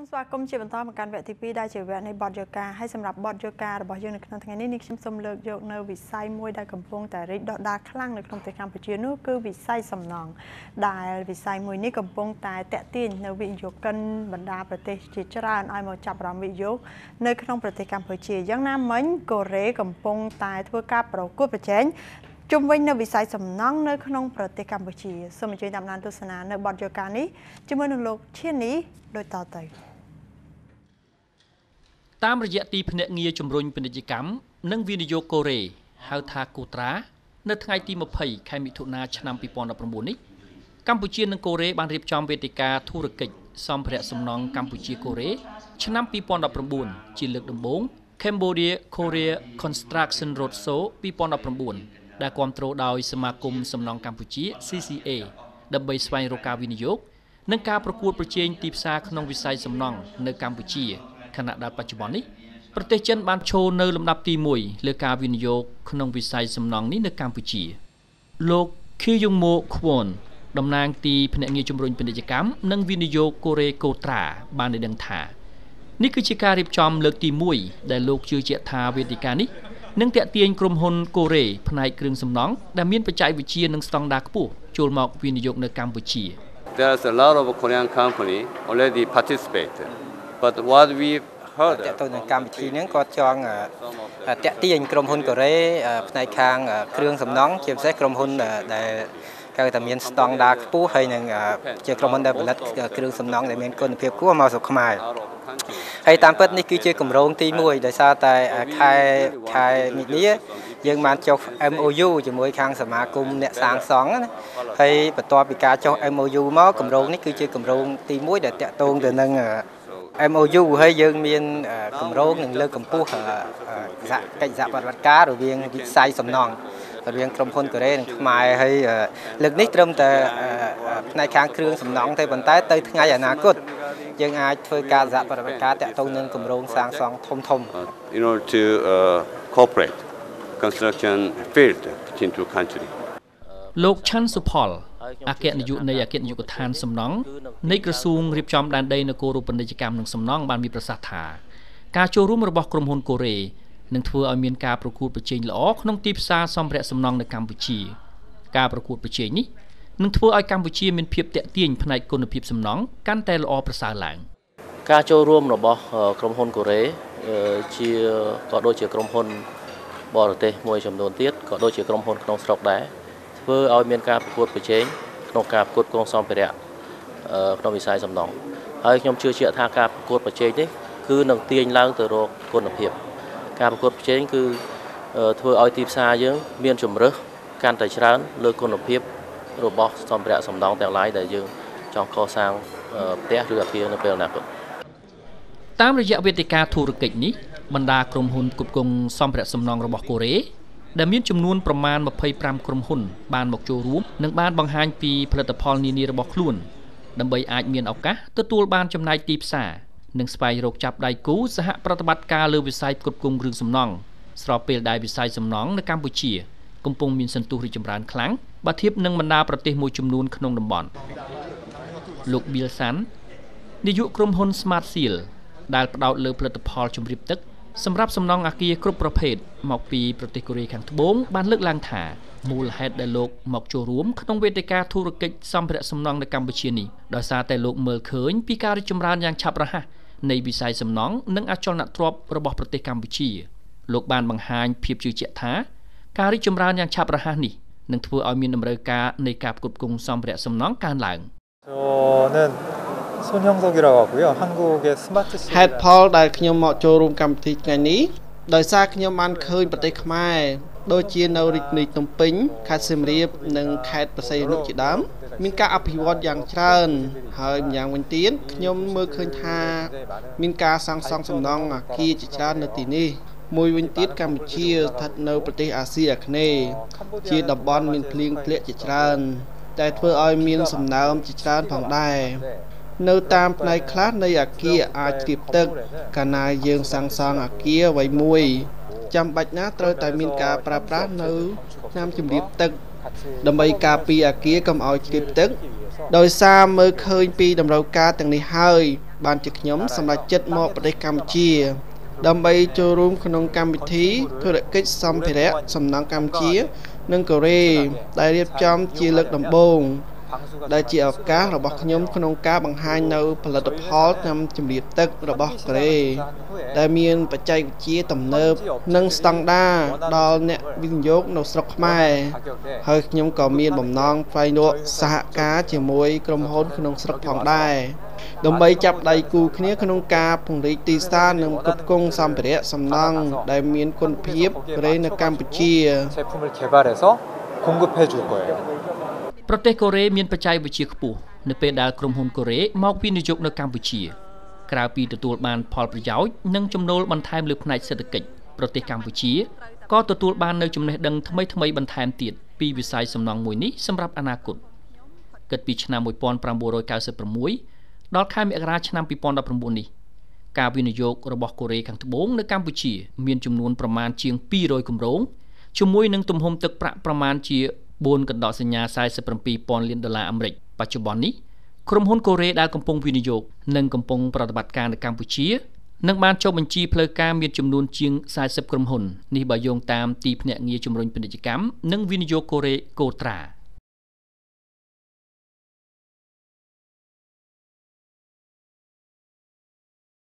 សូមស្វាគមន៍ជាបន្តមកកាន់វគ្គទី2ដែលជាវគ្គនៃបទយកាហើយសម្រាប់បទយការបស់យើងនៅក្នុងថ្ងៃនេះនេះខ្ញុំសូមលើកយកនៅវិស័យមួយដែលកំពុងតែរីកដុះដាលខ្លាំងនៅក្នុងប្រទេសកម្ពុជានោះគឺវិស័យសំណង់ដែលវិស័យមួយនេះកំពុងតែតាក់ទាញនៅវិនិយោគិនបណ្ដាប្រទេសជាច្រើនឲ្យមកចាប់អារម្មណ៍វិនិយោគនៅក្នុងប្រទេសកម្ពុជាយ៉ាងណាមិញកូរ៉េកំពុងតែធ្វើការប្រកួតប្រជែងជុំវិញនៅវិស័យសំណង់នៅក្នុងប្រទេសកម្ពុជាសូមអញ្ជើញតាមដានទស្សនានៅបទយកានេះជាមួយនឹងលោកឈៀននេះដូចតទៅ តាមរយៈទីភ្នាក់ងារជំរុញពាណិជ្ជកម្មនិងវិនិយោគកូរ៉េហៅថាកូត្រានៅថ្ងៃទី20ខែមិថុនាឆ្នាំ2019នេះកម្ពុជានិងកូរ៉េបានរៀបចំវេទិកាធុរកិច្ចសម្ភារៈសំណង់កម្ពុជាកូរ៉េឆ្នាំ2019ជាលើកដំបូង Cambodia Korea Construction Roadshow 2019ដែលគ្រប់គ្រងដោយសមាគមសំណង់កម្ពុជា CCA ដើម្បីស្វែងរកការវិនិយោគនិងការប្រកួតប្រជែងទីផ្សារក្នុងវិស័យសំណង់នៅកម្ពុជា ខណៈដែលបច្ចុប្បន្ននេះប្រទេសចិនបានឈរនៅលំដាប់ទី1លើការវិនិយោគក្នុងវិស័យសំណង់នេះនៅកម្ពុជា លោក Kyu Yung Mo Kwon តំណាងទីភ្នាក់ងារជំរុញពាណិជ្ជកម្មនិងវិនិយោគកូរ៉េកូត្រាបានដឹងថានេះគឺជាការរៀបចំលើកទី1ដែលលោកជឿជាក់ថាវេទិកានេះនឹងតាក់ទាញក្រុមហ៊ុនកូរ៉េផ្នែកគ្រឿងសំណង់ដែលមានបច្ចេកវិទ្យានិងស្តង់ដារខ្ពស់ចូលមកវិនិយោគនៅកម្ពុជា There's a lot of Korean company already participate but what we heard តើទៅនឹងកម្មវិធីហ្នឹងគាត់ចង់តាក់ទាញក្រុមហ៊ុនកូរ៉េផ្នែកខាងគ្រឿងសំណង់ជាពិសេសក្រុមហ៊ុនដែលគេថាមានស្តង់ដារខ្ពស់ហើយនឹងជាក្រុមហ៊ុនដែលផលិតគ្រឿងសំណង់ដែលមានគុណភាពខ្ពស់មកស្រុកខ្មែរហើយតាមពិតនេះគឺជាគម្រោងទី1ដោយសារតែខែខែមិនិនាយើងបានចុះ MOU ជាមួយខាងសមាគមអ្នកសាងសង់ណាហើយបន្ទាប់ពីការចុះ MOU មកគម្រោងនេះគឺជាគម្រោងទី1ដែលតាក់ទងទៅនឹង MOU ហើយយើងមានគម្រោងនឹងលើកកម្ពស់សហកិច្ចសហប្រតិបត្តិការរវាងវិស័យសំណង់រវាងក្រុមហ៊ុនកូរ៉េនិងខ្មែរហើយលើកនេះត្រឹមតែផ្នែកខាងគ្រឿងសំណង់ទេប៉ុន្តែទៅថ្ងៃអនាគតយើងអាចធ្វើការសហប្រតិបត្តិការតាក់ទងនឹងគម្រោងសាងសង់ធំធំ in order to uh, cooperate construction field between two country លោកឆាន់សុផលអគ្គនាយកនៃអគ្គនាយកដ្ឋានសំណង់ នៃក្រសួងរៀបចំដែនដីនគររូបនីយកម្មនិងសំណង់បានមានប្រសាសន៍ថាការចូលរួមរបស់ក្រុមហ៊ុនកូរ៉េនឹងធ្វើឲ្យមានការប្រកួតប្រជែងល្អក្នុងទីផ្សារសម្ភារៈសំណង់នៅកម្ពុជា ការប្រកួតប្រជែងនេះនឹងធ្វើឲ្យកម្ពុជាមានភាពតាក់ទាញផ្នែកគុណភាពសំណង់កាន់តែល្អប្រសើរឡើងការចូលរួមរបស់ក្រុមហ៊ុនកូរ៉េជាក៏ដូចជាក្រុមហ៊ុនបរទេសមួយចំនួនទៀតក៏ដូចជាក្រុមហ៊ុនក្នុងស្រុកដែរធ្វើឲ្យមានការប្រកួតប្រជែងក្នុងការប្រកួតកងសម្ភារៈ ក្នុងវិស័យសំណង់ហើយខ្ញុំជឿជាក់ថាការប្រកួតប្រជែងនេះគឺនឹងទាញឡើងទៅរកគុណភាព ការប្រកួតប្រជែងគឺធ្វើឲ្យទីផ្សារយើង មានជំរើសកាន់តែច្រើនលើគុណភាពរបស់សម្ភារៈសំណង់ទាំងឡាយដែលយើងចង់កសាងផ្ទះឬអគារនៅពេលអនាគតតាមរយៈវេទិកាធុរកិច្ចនេះបណ្ដាក្រុមហ៊ុនគុតគង់សម្ភារៈសំណង់របស់កូរ៉េដែលមានចំនួនប្រមាណ25ក្រុមហ៊ុន បានមកចូលរួមនិងបានបង្ហាញពីផលិតផលនានារបស់ខ្លួន ដើម្បីអាចមានឱកាសទទួលបានចំណែកទីផ្សារនិងស្វែងរកចាប់ដៃគូសហប្រតិបត្តិការលើវិស័យផ្គត់ផ្គង់គ្រឿងសំណង់ស្របពេលដែលវិស័យសំណង់នៅកម្ពុជាកំពុងមានសន្ទុះរីកចម្រើនខ្លាំងបើធៀបនឹងបណ្ដាប្រទេសមួយចំនួនក្នុងតំបន់លោក Bill San នាយកក្រុមហ៊ុន Smart Seal ដែលផ្ដោតលើផលិតផលជម្រាបទឹកសម្រាប់សំណង់អាគារគ្រប់ប្រភេទមកពីប្រទេសកូរ៉េខាងត្បូងបានលើកឡើងថា មូលហេតុដែលលោកមកចូលរួមក្នុងវេទិកាធុរកិច្ចសម្ភារៈសំណង់នៅកម្ពុជានេះដោយសារតែលោកមើលឃើញពីការរីកចម្រើនយ៉ាងឆាប់រហ័សនៃវិស័យសំណង់និងអចលនទ្រព្យរបស់ប្រទេសកម្ពុជាលោកបានបង្ហាញភាពជឿជាក់ថាការរីកចម្រើនយ៉ាងឆាប់រហ័សនេះនឹងធ្វើឲ្យមានតម្រូវការនៃការផ្គត់ផ្គង់សម្ភារៈសំណង់កើនឡើងហេតុផលដែលខ្ញុំមកចូលរួមកម្មវិធីថ្ងៃនេះដោយសារខ្ញុំបានឃើញប្រទេសខ្មែរ ដូចជានៅរាជធានីភ្នំពេញខេត្តសៀមរាប និងខេត្តបរសៃរុជាដើមមានការអភិវឌ្ឍយ៉ាងច្រើន ហើយម្យ៉ាងវិញទៀតខ្ញុំមើលឃើញថា មានការសាងសង់សំណង់អគារជាច្រើននៅទីនេះមួយវិញទៀតកម្ពុជាស្ថិតនៅប្រទេសអាស៊ីអាគ្នេយ៍ជាតំបន់មានភ្លៀងធ្លាក់ជាច្រើនតែធ្វើឲ្យមានសំណើមជាច្រើនផងដែរនៅតាមផ្នែកខ្លះនៃអាគារអាចជ្រាបទឹកកាលណាយើងសាងសង់អាគារអ្វីមួយ ចាំបាច់ណាត្រូវតែមានការប្រើប្រាស់នៅថ្នាំជំរាបទឹក ដើម្បីការពារអាគារកុំឲ្យជ្រាបទឹក ដោយសារមើលឃើញពីតម្រូវការទាំងនេះហើយ បានជាខ្ញុំសម្រេចចិត្តមកប្រទេសកម្ពុជា ដើម្បីចូលរួមក្នុងកម្មវិធីធុរកិច្ចសម្ភារៈសំណង់កម្ពុជា និងកូរ៉េដែលរៀបចំជាលើកដំបូង ដែលជាឱកាសរបស់ខ្ញុំក្នុងការបង្ហាញនៅផលិតផលតាមជំរាបទឹករបស់កូរ៉េដែលមានបច្ចេកវិទ្យាទំនើបនិងស្តង់ដារដល់អ្នកវិនិយោគនៅស្រុកខ្មែរហើយខ្ញុំក៏មានបំណងផ្សាយលក់សហការជាមួយក្រុមហ៊ុនក្នុងស្រុកផងដែរដើម្បីចាប់ដៃគូគ្នាក្នុងការពង្រីកទីផ្សារនិងផ្គត់ផ្គង់សម្ភារៈសំណង់ដែលមានគុណភាពរេនៅកម្ពុជា 제품을 개발해서 공급해 줄 거예요. ប្រទេសកូរ៉េមានបច្ចេកវិទ្យាខ្ពស់នៅពេលដែលក្រុមហ៊ុនកូរ៉េមកវិនិយោគនៅកម្ពុជាក្រៅពីទទួលបានផលប្រយោជន៍និងចំណូលបន្ថែមលើផ្នែកសេដ្ឋកិច្ចប្រទេសកម្ពុជាក៏ទទួលបាននូវចំណេះដឹងថ្មីៗបន្ថែមទៀតពីវិស័យសំណង់មួយនេះសម្រាប់អនាគតគិតពីឆ្នាំ1996ដល់ខែមករាឆ្នាំ2019នេះការវិនិយោគរបស់កូរ៉េខាងត្បូងនៅកម្ពុជា មានចំនួនប្រមាណជាង200គម្រោងជាមួយនឹងទំហំទឹកប្រាក់ប្រមាណជា 4កណ្ដកសញ្ញា47,000លានដុល្លារអាមេរិកបច្ចុប្បន្ននេះក្រុមហ៊ុនកូរ៉េដែលកំពុងវិនិយោគនិងកំពុងប្រតិបត្តិការនៅកម្ពុជានឹងបានចុះបញ្ជីផ្លូវការមានចំនួនជាង40ក្រុមហ៊ុននេះបើយោងតាមទីភ្នាក់ងារជំរុញពាណិជ្ជកម្មនិងវិនិយោគកូរ៉េកូត្រា